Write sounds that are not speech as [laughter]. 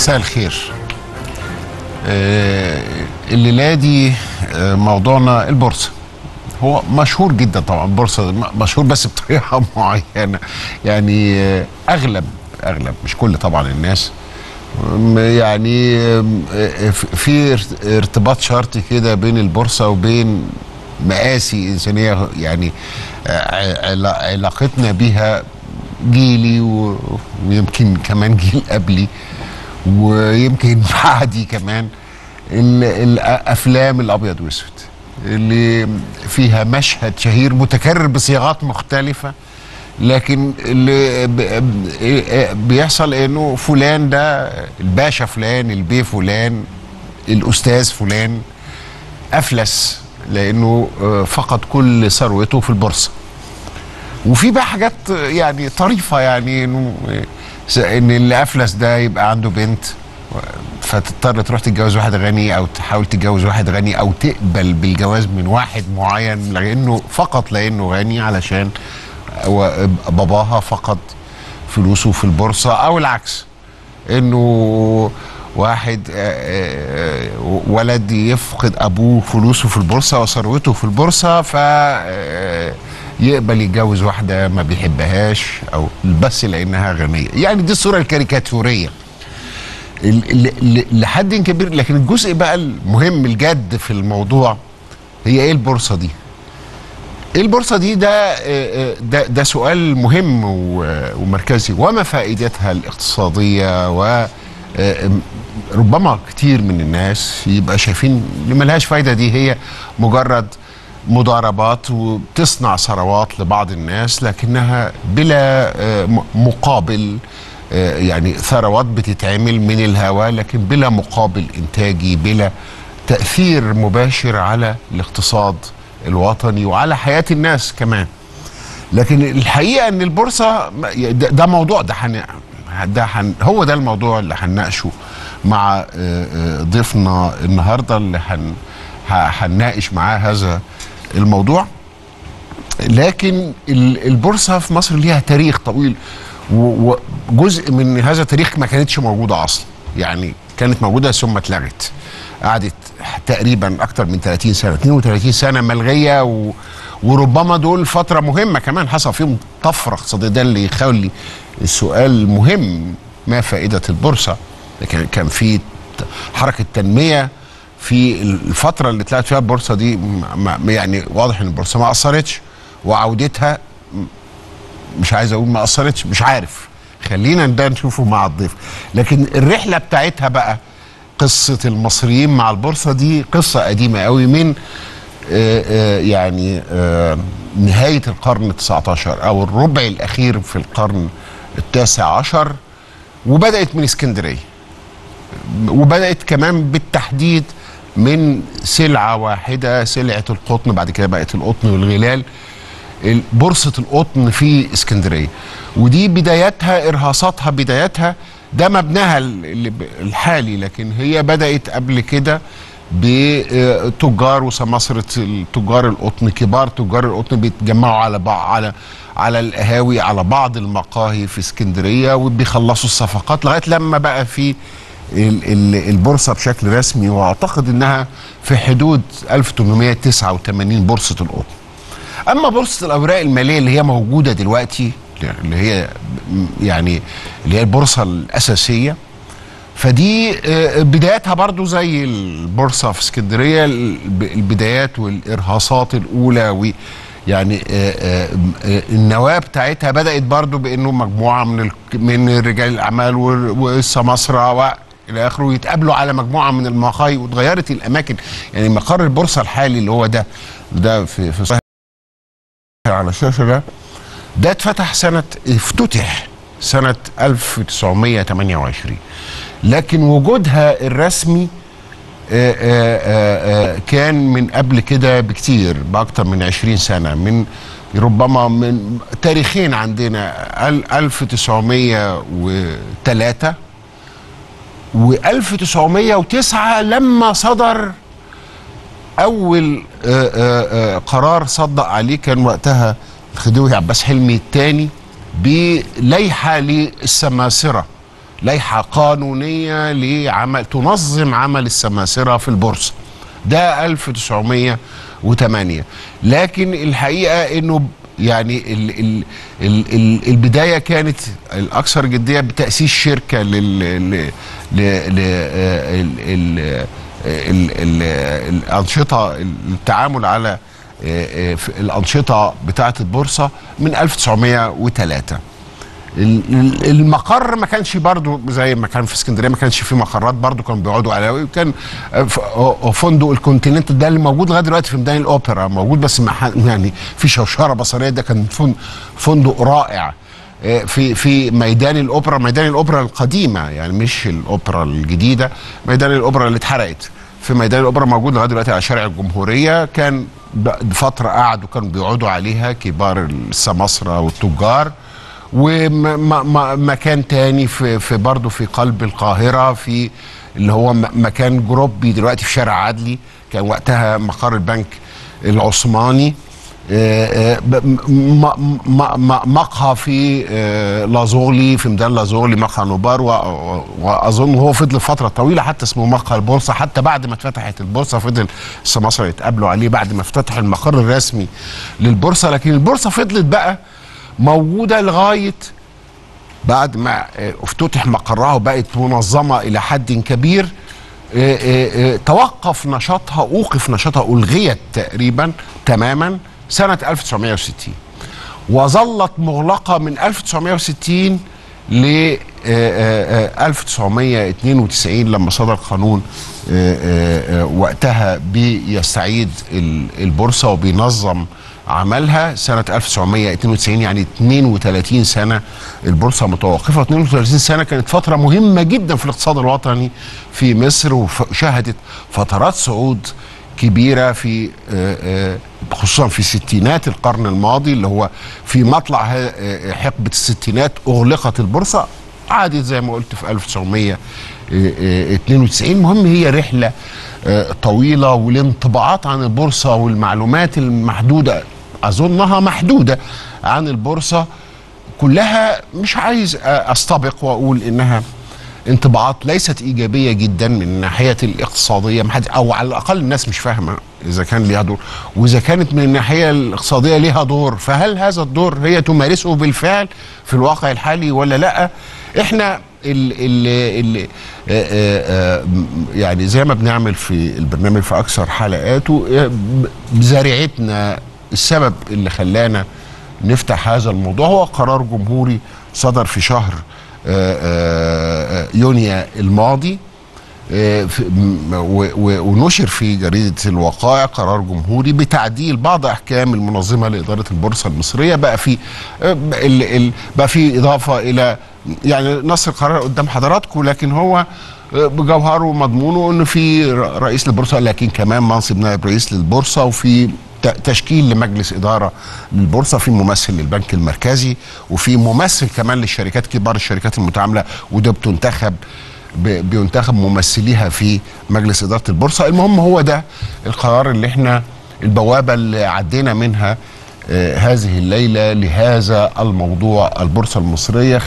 مساء الخير. آه، الليلة دي آه، موضوعنا البورصة. هو مشهور جدا طبعا البورصة مشهور بس [laughs] بطريقة معينة. يعني آه، أغلب أغلب مش كل طبعا الناس. يعني في ارت- ارتباط شرطي كده بين البورصة وبين مآسي إنسانية يعني علا- علاقتنا بيها جيلي ويمكن كمان جيل قبلي. ويمكن [laughs] بعدي كمان ال- الأفلام الأبيض واسود اللي فيها مشهد شهير متكرر بصياغات مختلفة لكن اللي بيحصل إنه فلان ده الباشا فلان البي فلان الأستاذ فلان أفلس لأنه آه، فقد كل ثروته في البورصة. وفي بقى حاجات يعني طريفة يعني إنه س- إن اللي أفلس ده يبقى عنده بنت فتضطر تروح تتجوز واحد غني أو تحاول تتجوز واحد غني أو تقبل بالجواز من واحد معين لأنه فقط لأنه غني علشان باباها فقد فلوسه في البورصة أو العكس إنه واحد آه، آه، ولد يفقد أبوه فلوسه في البورصة وثروته في البورصة ف آه، يقبل يتجوز واحدة ما بيحبهاش أو بس لأنها غنية. يعني دي الصورة الكاريكاتورية. لحد كبير لكن الجزء بقى المهم الجد في الموضوع هي إيه البورصة دي؟ إيه البورصة دي؟ ده آه، آه، ده ده سؤال مهم ومركزي. وما فائدتها الاقتصادية؟ و آه، ربما كتير من الناس يبقى شايفين اللي ملهاش فايدة دي هي مجرد مضاربات وبتصنع ثروات لبعض الناس لكنها بلا آه، مقابل آه، يعني ثروات بتتعمل من الهواء لكن بلا مقابل إنتاجي بلا تأثير مباشر على الاقتصاد الوطني وعلى حياة الناس كمان. لكن الحقيقة إن البورصة ده, ده موضوع ده ده هو ده الموضوع اللي هنناقشه مع آه، ضيفنا النهارده اللي هنناقش معاه هذا الموضوع لكن ال- البورصة في مصر ليها تاريخ طويل وجزء من هذا التاريخ ما كانتش موجودة أصلا. يعني كانت موجودة ثم اتلغت. قعدت تقريبا أكتر من 30 سنة 32 سنة ملغية و وربما دول فترة مهمة كمان. حصل فيهم طفرة اقتصاديه ده اللي يخلي السؤال مهم ما فائدة البورصة؟ لكن كان في حركة تنمية في الفترة اللي طلعت فيها البورصة دي يعني واضح إن البورصة ما أثرتش وعودتها مش عايز أقول ما أثرتش مش عارف. خلينا ده نشوفه مع الضيف. لكن الرحلة بتاعتها بقى قصة المصريين مع البورصة دي قصة قديمة قوي من آه، آه، يعني آه، نهاية القرن ال19 أو الربع الأخير في القرن التاسع عشر وبدأت من اسكندرية. وبدأت كمان بالتحديد من سلعة واحدة سلعة القطن بعد كده بقت القطن والغلال. ال- بورصة القطن في اسكندرية. ودي بدايتها إرهاصاتها بدايتها. ده مبناها الحالي لكن هي بدأت قبل كده بتجار وسماسرة تجار القطن كبار تجار القطن بيتجمعوا على بعض على على القهاوي على بعض المقاهي في اسكندرية وبيخلصوا الصفقات لغاية لما بقى في البورصة بشكل رسمي وأعتقد إنها في حدود 1889 بورصة القطن. أما بورصة الأوراق المالية اللي هي موجودة دلوقتي اللي هي يعني اللي هي البورصة الأساسية فدي آه، بداياتها برضو زي البورصة في اسكندرية الب- البدايات والإرهاصات الأولى و يعني آه، آه، النواه بتاعتها بدأت برضو بإنه مجموعة من من رجال الأعمال وال- والسماسره والى آخره يتقابلوا على مجموعة من المقاهي واتغيرت الأماكن. يعني مقر البورصة الحالي اللي هو ده ده في في على الشاشة ده ده اتفتح سنة افتتح سنة 1928 لكن وجودها الرسمي آه، آه، آه، كان من قبل كده بكتير بأكتر من 20 سنة من ربما من تاريخين عندنا ال- 1903 و1909 لما صدر أول آه، آه، آه، قرار صدق عليه كان وقتها الخديوي عباس حلمي الثاني بلائحه للسماسرة لائحه قانونية لعمل تنظم عمل السماسرة في البورصة. ده 1908 لكن الحقيقة إنه يعني ال ال ال ال البداية كانت الأكثر جدية بتأسيس شركة لل الأنشطة التعامل على في الأنشطة بتاعة البورصة من 1903 المقر ما كانش برضو زي ما كان في اسكندرية ما كانش في مقرات برضو كانوا بيقعدوا على كان فندق الكونتيننت ده اللي موجود لغاية دلوقتي في ميدان الأوبرا موجود بس يعني في شوشرة بصرية. ده كان فندق رائع. في في ميدان الأوبرا ميدان الأوبرا القديمة يعني مش الأوبرا الجديدة ميدان الأوبرا اللي اتحرقت. في ميدان الأوبرا موجود لغاية دلوقتي على شارع الجمهورية. كان فترة قعدوا كانوا بيقعدوا عليها كبار السماسرة والتجار. ومكان تاني في في برضه في قلب القاهرة في اللي هو مكان جروبي دلوقتي في شارع عدلي كان وقتها مقر البنك العثماني. مقهى في لازولي في ميدان لازولي مقهى نوبار وأظن هو فضل فترة طويلة حتى اسمه مقهى البورصة حتى بعد ما اتفتحت البورصة فضل السماسره يتقابلوا عليه بعد ما افتتح المقر الرسمي للبورصة. لكن البورصة فضلت بقى موجودة لغاية بعد ما افتتح مقرها وبقت منظمة إلى حد كبير. توقف نشاطها أوقف نشاطها ألغيت تقريبا تماما سنة 1960 وظلت مغلقة من 1960 ل 1992 لما صدر قانون وقتها بيستعيد البورصة وبينظم عملها سنة 1992 يعني 32 سنة. البورصة متوقفة. 32 سنة كانت فترة مهمة جدا في الاقتصاد الوطني في مصر وشهدت فترات صعود كبيرة في خصوصا في ستينات القرن الماضي اللي هو في مطلع حقبة الستينات أغلقت البورصة. عادت زي ما قلت في 1992 المهم هي رحلة طويلة والانطباعات عن البورصة والمعلومات المحدودة أظنها محدودة عن البورصة كلها. مش عايز أستبق وأقول إنها انطباعات ليست إيجابية جدا من الناحية الاقتصادية. أو على الأقل الناس مش فاهمة إذا كان ليها دور. وإذا كانت من الناحية الاقتصادية ليها دور فهل هذا الدور هي تمارسه بالفعل في الواقع الحالي ولا لأ؟ إحنا ال ال ال يعني زي ما بنعمل في البرنامج في أكثر حلقاته بزريعتنا السبب اللي خلانا نفتح هذا الموضوع هو قرار جمهوري صدر في شهر يونيو الماضي ونشر في جريدة الوقائع قرار جمهوري بتعديل بعض أحكام المنظمة لإدارة البورصة المصرية بقى في بقى في إضافة إلى يعني نص القرار قدام حضراتكم لكن هو بجوهره ومضمونه انه في رئيس للبورصة لكن كمان منصب نائب رئيس للبورصة وفي تشكيل لمجلس إدارة للبورصة في ممثل للبنك المركزي وفي ممثل كمان للشركات كبار الشركات المتعاملة وده بتنتخب بينتخب ممثليها في مجلس إدارة البورصة. المهم هو ده القرار اللي إحنا البوابة اللي عدينا منها آه هذه الليلة لهذا الموضوع البورصة المصرية.